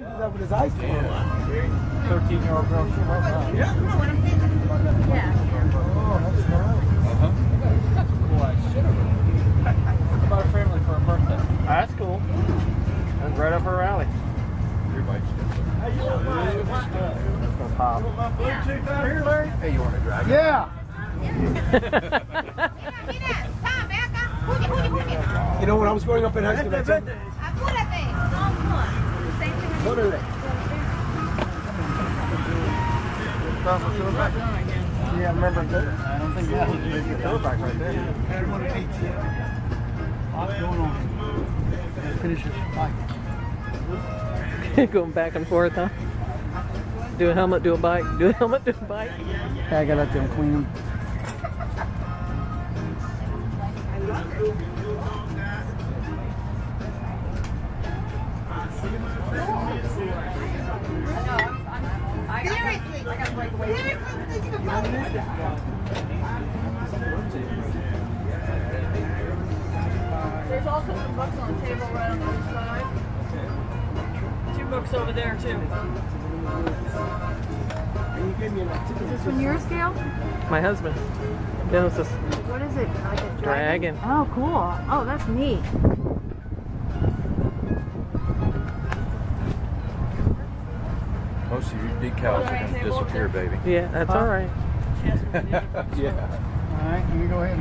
He did that with his eyes closed. 13 year old girl, she wrote that. Yeah. No, what I'm saying. Yeah. Oh, that's nice. That's a cool ass shit over there. About a family for a birthday? That's cool. That's right up her alley. Your bike's. Hey, you want my, That's gonna pop. you want my Bluetooth out here, Larry? Hey, you want to drag? Yeah. You know, when I was growing up in high school, What? Yeah, remember that. I don't think that was your throwback right there. Had going on? Finish this bike. Going back and forth, huh? Do a helmet, do a bike, do a helmet, do a bike. I gotta let them clean them. There's also some books on the table right on the other side. Two books over there too. And you gave me an activity. Is this from your scale? My husband, Genesis What is it? Like a Dragon. Oh, cool. Oh, that's neat. Most of your decals are going to disappear, baby. Yeah, that's all right. yeah. All right, you go ahead. and